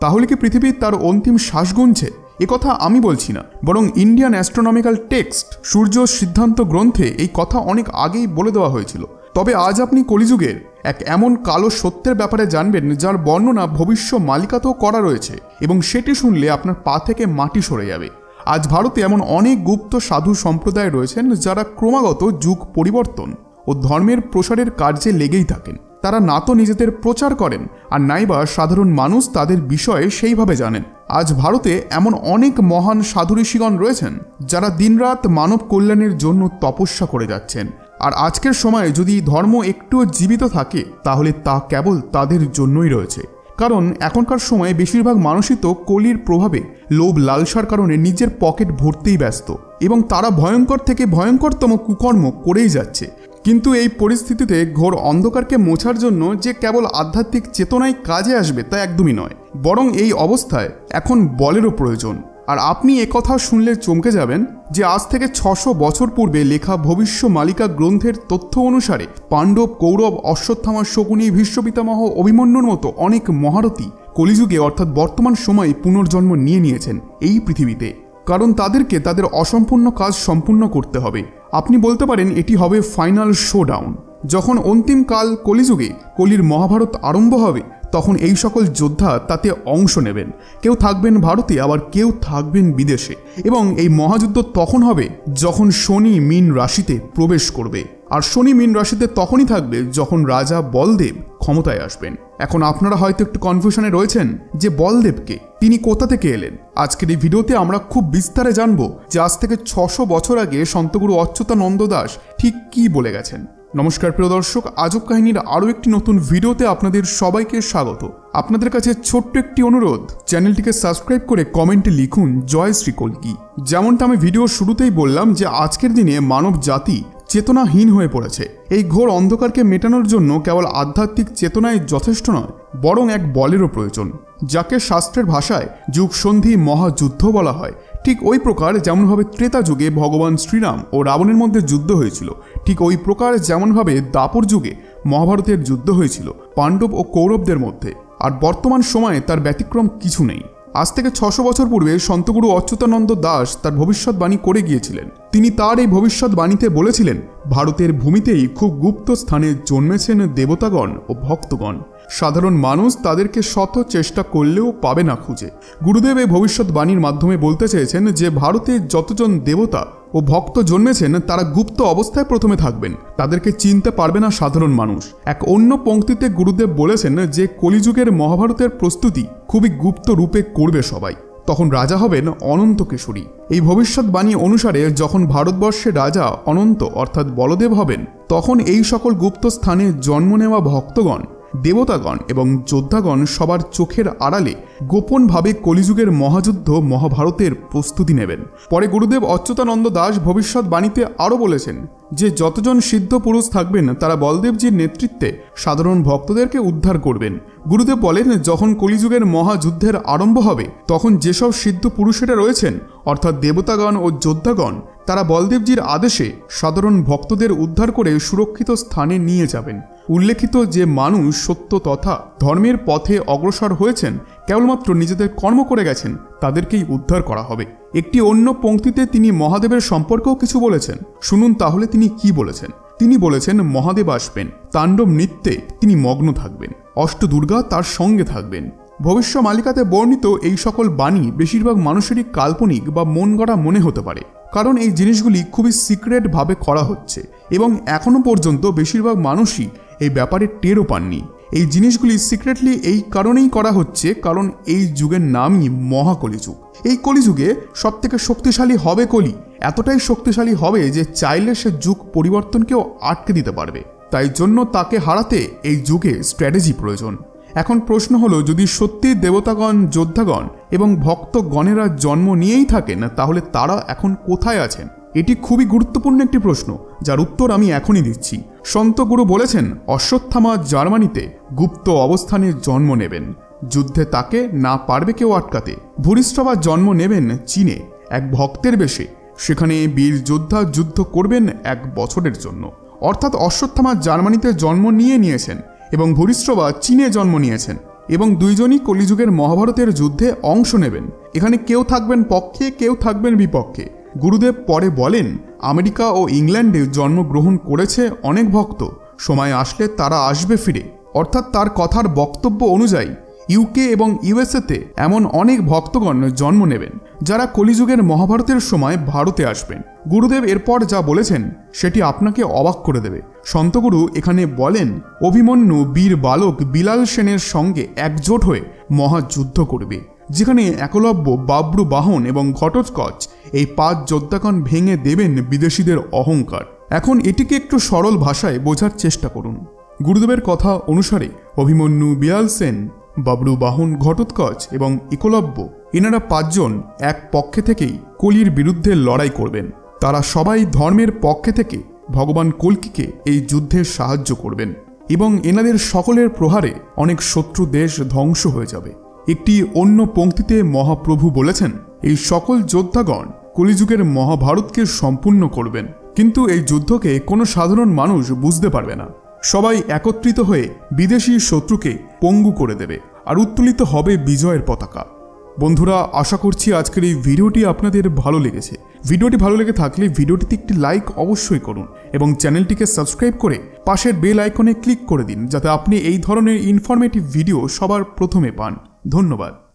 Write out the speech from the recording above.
তাহলে কি পৃথিবী তার অন্তিম শ্বাস গুনছে? কথা আমি বলছি না। বরং ইন্ডিয়ান অ্যাস্ট্রোনমিক্যাল টেক্সট সূর্য সিদ্ধান্ত গ্রন্থে এই কথা অনেক আগেই বলে দেওয়া হয়েছিল। তবে আজ আপনি কলিযুগের এক এমন কালো সত্যের ব্যাপারে জানবেন যার বর্ণনা ভবিষ্য মালিকাতেও করা রয়েছে এবং সেটি শুনলে আপনার পা থেকে মাটি সরে যাবে। আজ ভারতে এমন অনেক গুপ্ত সাধু সম্প্রদায় রয়েছেন যারা ক্রমাগত যুগ পরিবর্তন ও ধর্মের প্রসারের কার্যে লেগেই থাকেন। তারা না তো নিজেদের প্রচার করেন, আর নাইবা সাধারণ মানুষ তাদের বিষয়ে সেইভাবে জানেন। আজ ভারতে এমন অনেক মহান সাধু ঋষিগণ রয়েছেন, যারা দিনরাত মানব কল্যাণের জন্য তপস্যা করে যাচ্ছেন। আর আজকের সময়ে যদি ধর্ম একটুও জীবিত থাকে, তাহলে তা কেবল তাদের জন্যই রয়েছে। কারণ এখনকার সময়ে বেশিরভাগ মানুষই তো কলির প্রভাবে লোভ লালসার কারণে নিজের পকেট ভরতেই ব্যস্ত, এবং তারা ভয়ঙ্কর থেকে ভয়ঙ্করতম কুকর্ম করেই যাচ্ছে। কিন্তু এই পরিস্থিতিতে ঘোর অন্ধকারকে মোছার জন্য যে কেবল আধ্যাত্মিক চেতনায় কাজে আসবে তা একদমই নয়। বরং এই অবস্থায় এখন বলেরও প্রয়োজন। আর আপনি কথা শুনলে চমকে যাবেন যে আজ থেকে ছশো বছর পূর্বে লেখা ভবিষ্য মালিকা গ্রন্থের তথ্য অনুসারে পাণ্ডব কৌরব অশ্বত্থামা শকুনি ভীষ্মপিতামহ অভিমন্যুর মতো অনেক মহারথী কলিযুগে অর্থাৎ বর্তমান সময়ে পুনর্জন্ম নিয়ে নিয়েছেন এই পৃথিবীতে। কারণ তাদেরকে তাদের অসম্পূর্ণ কাজ সম্পূর্ণ করতে হবে। আপনি বলতে পারেন এটি হবে ফাইনাল শো ডাউন যখন অন্তিমকাল কলিযুগে কলির মহাভারত আরম্ভ হবে, তখন এই সকল যোদ্ধা তাতে অংশ নেবেন। কেউ থাকবেন ভারতে, আবার কেউ থাকবেন বিদেশে। এবং এই মহাযুদ্ধ তখন হবে যখন শনি মিন রাশিতে প্রবেশ করবে। আর শনি মিন রাশিতে তখনই থাকবে যখন রাজা বলদেব ক্ষমতায় আসবেন। এখন আপনারা হয়তো একটু কনফিউশনে রয়েছেন যে বলদেবকে তিনি কোথা থেকে এলেন? আজকের এই ভিডিওতে আমরা খুব বিস্তারে জানব যে আজ থেকে ছশো বছর আগে সন্তগুরু অচ্যুতানন্দ দাস ঠিক কি বলে গেছেন। নমস্কার প্রিয় দর্শক, আজব কাহিনীর আরও একটি নতুন ভিডিওতে আপনাদের সবাইকে স্বাগত। আপনাদের কাছে ছোট্ট একটি অনুরোধ, চ্যানেলটিকে সাবস্ক্রাইব করে কমেন্টে লিখুন, জয় শ্রী কলকি যেমনটা আমি ভিডিও শুরুতেই বললাম যে আজকের দিনে মানব জাতি চেতনাহীন হয়ে পড়েছে। এই ঘোর অন্ধকারকে মেটানোর জন্য কেবল আধ্যাত্মিক চেতনায় যথেষ্ট নয়, বরং এক বলেরও প্রয়োজন, যাকে শাস্ত্রের ভাষায় যুগসন্ধি মহাযুদ্ধ বলা হয়। ঠিক ওই প্রকার যেমনভাবে ত্রেতা যুগে ভগবান শ্রীরাম ও রাবণের মধ্যে যুদ্ধ হয়েছিল, ঠিক ওই প্রকার যেমনভাবে দাপর যুগে মহাভারতের যুদ্ধ হয়েছিল, পাণ্ডব ও কৌরবদের মধ্যে। আর বর্তমান সময়ে তার ব্যতিক্রম কিছু নেই। আজ থেকে ছশো বছর পূর্বে সন্তগুরু অচ্যুতানন্দ দাস তার ভবিষ্যৎবাণী করে গিয়েছিলেন। তিনি তার এই ভবিষ্যৎবাণীতে বলেছিলেন, ভারতের ভূমিতেই খুব গুপ্ত স্থানে জন্মেছেন দেবতাগণ ও ভক্তগণ। সাধারণ মানুষ তাদেরকে শত চেষ্টা করলেও পাবে না খুঁজে। গুরুদেব এই ভবিষ্যৎবাণীর মাধ্যমে বলতে চেয়েছেন যে ভারতের যতজন দেবতা ও ভক্ত জন্মেছেন, তারা গুপ্ত অবস্থায় প্রথমে থাকবেন। তাদেরকে চিনতে পারবে না সাধারণ মানুষ। এক অন্য পঙ্ক্তিতে গুরুদেব বলেছেন যে, কলিযুগের মহাভারতের প্রস্তুতি খুবই গুপ্ত রূপে করবে সবাই। তখন রাজা হবেন অনন্ত কেশরী। এই ভবিষ্যৎবাণী অনুসারে যখন ভারতবর্ষের রাজা অনন্ত, অর্থাৎ বলদেব হবেন, তখন এই সকল গুপ্ত স্থানে জন্ম নেওয়া ভক্তগণ দেবতাগণ এবং যোদ্ধাগণ সবার চোখের আড়ালে গোপনভাবে কলিযুগের মহাযুদ্ধ মহাভারতের প্রস্তুতি নেবেন। পরে গুরুদেব অচ্যুতানন্দ দাস ভবিষ্যৎবাণীতে আরও বলেছেন যে, যতজন সিদ্ধ পুরুষ থাকবেন, তারা বলদেবজির নেতৃত্বে সাধারণ ভক্তদেরকে উদ্ধার করবেন। গুরুদেব বলেন, যখন কলিযুগের মহাযুদ্ধের আরম্ভ হবে, তখন যেসব সিদ্ধ পুরুষেরা রয়েছেন, অর্থাৎ দেবতাগণ ও যোদ্ধাগণ, তারা বলদেবজির আদেশে সাধারণ ভক্তদের উদ্ধার করে সুরক্ষিত স্থানে নিয়ে যাবেন। উল্লেখিত যে মানুষ সত্য তথা ধর্মের পথে অগ্রসর হয়েছেন, কেবলমাত্র নিজেদের কর্ম করে গেছেন, তাদেরকেই উদ্ধার করা হবে। একটি অন্য পঙ্ক্তিতে তিনি মহাদেবের সম্পর্কেও কিছু বলেছেন। শুনুন তাহলে তিনি কি বলেছেন। তিনি বলেছেন, মহাদেব আসবেন, তাণ্ডব নৃত্যে তিনি মগ্ন থাকবেন, অষ্টদুর্গা তার সঙ্গে থাকবেন। ভবিষ্য মালিকাতে বর্ণিত এই সকল বাণী বেশিরভাগ মানুষেরই কাল্পনিক বা মন গড়া মনে হতে পারে। কারণ এই জিনিসগুলি খুবই সিক্রেটভাবে করা হচ্ছে এবং এখনও পর্যন্ত বেশিরভাগ মানুষই এই ব্যাপারে টেরও পাননি। এই জিনিসগুলি সিক্রেটলি এই কারণেই করা হচ্ছে, কারণ এই যুগের নামই মহাকলিযুগ। এই কলিযুগে সবথেকে শক্তিশালী হবে কলি, এতটাই শক্তিশালী হবে যে চাইলে সে যুগ পরিবর্তনকেও আটকে দিতে পারবে। তাই জন্য তাকে হারাতে এই যুগে স্ট্র্যাটেজি প্রয়োজন। এখন প্রশ্ন হলো, যদি সত্যি দেবতাগণ, যোদ্ধাগণ এবং ভক্তগণেরা জন্ম নিয়েই থাকেন, তাহলে তারা এখন কোথায় আছেন? এটি খুবই গুরুত্বপূর্ণ একটি প্রশ্ন, যার উত্তর আমি এখনই দিচ্ছি। সন্ত গুরু বলেছেন, অশ্বত্থামা জার্মানিতে গুপ্ত অবস্থানে জন্ম নেবেন। যুদ্ধে তাকে না পারবে কেউ আটকাতে। ভূরিষ্ঠবা জন্ম নেবেন চীনে, এক ভক্তের বেশে। সেখানে বীর যোদ্ধা যুদ্ধ করবেন এক বছরের জন্য। অর্থাৎ অশ্বত্থামা জার্মানিতে জন্ম নিয়ে নিয়েছেন এবং ভূরিষ্ঠবা চীনে জন্ম নিয়েছেন এবং দুইজনই কলিযুগের মহাভারতের যুদ্ধে অংশ নেবেন। এখানে কেউ থাকবেন পক্ষে, কেউ থাকবেন বিপক্ষে। গুরুদেব পরে বলেন, আমেরিকা ও ইংল্যান্ডে জন্মগ্রহণ করেছে অনেক ভক্ত। সময় আসলে তারা আসবে ফিরে। অর্থাৎ তার কথার বক্তব্য অনুযায়ী ইউকে এবং ইউএসএতে এমন অনেক ভক্তগণ জন্ম নেবেন, যারা কলিযুগের মহাভারতের সময় ভারতে আসবেন। গুরুদেব এরপর যা বলেছেন, সেটি আপনাকে অবাক করে দেবে। সন্তগুরু এখানে বলেন, অভিমন্যু বীর বালক বিলাল সেনের সঙ্গে একজোট হয়ে মহাযুদ্ধ করবে, যেখানে একলব্য বাবরু বাহন এবং ঘটোৎকচ এই পাঁচ যোদ্ধাগণ ভেঙে দেবেন বিদেশিদের অহংকার। এখন এটিকে একটু সরল ভাষায় বোঝার চেষ্টা করুন। গুরুদেবের কথা অনুসারে অভিমন্যু বিয়াল সেন বাবলু বাহন ঘটোৎকচ এবং একলব্য এনারা পাঁচজন এক পক্ষে থেকেই কলির বিরুদ্ধে লড়াই করবেন। তারা সবাই ধর্মের পক্ষে থেকে ভগবান কল্কিকে এই যুদ্ধে সাহায্য করবেন এবং এনাদের সকলের প্রহারে অনেক শত্রু দেশ ধ্বংস হয়ে যাবে। একটি অন্য পঙ্ক্তিতে মহাপ্রভু বলেছেন এই সকল যোদ্ধাগণ কলিযুগের মহাভারতকে সম্পূর্ণ করবেন। কিন্তু এই যুদ্ধকে কোনো সাধারণ মানুষ বুঝতে পারবে না। সবাই একত্রিত হয়ে বিদেশি শত্রুকে পঙ্গু করে দেবে আর উত্তোলিত হবে বিজয়ের পতাকা। বন্ধুরা, আশা করছি আজকের এই ভিডিওটি আপনাদের ভালো লেগেছে। ভিডিওটি ভালো লেগে থাকলে ভিডিওটিতে একটি লাইক অবশ্যই করুন এবং চ্যানেলটিকে সাবস্ক্রাইব করে পাশের বেল আইকনে ক্লিক করে দিন, যাতে আপনি এই ধরনের ইনফরমেটিভ ভিডিও সবার প্রথমে পান। ধন্যবাদ।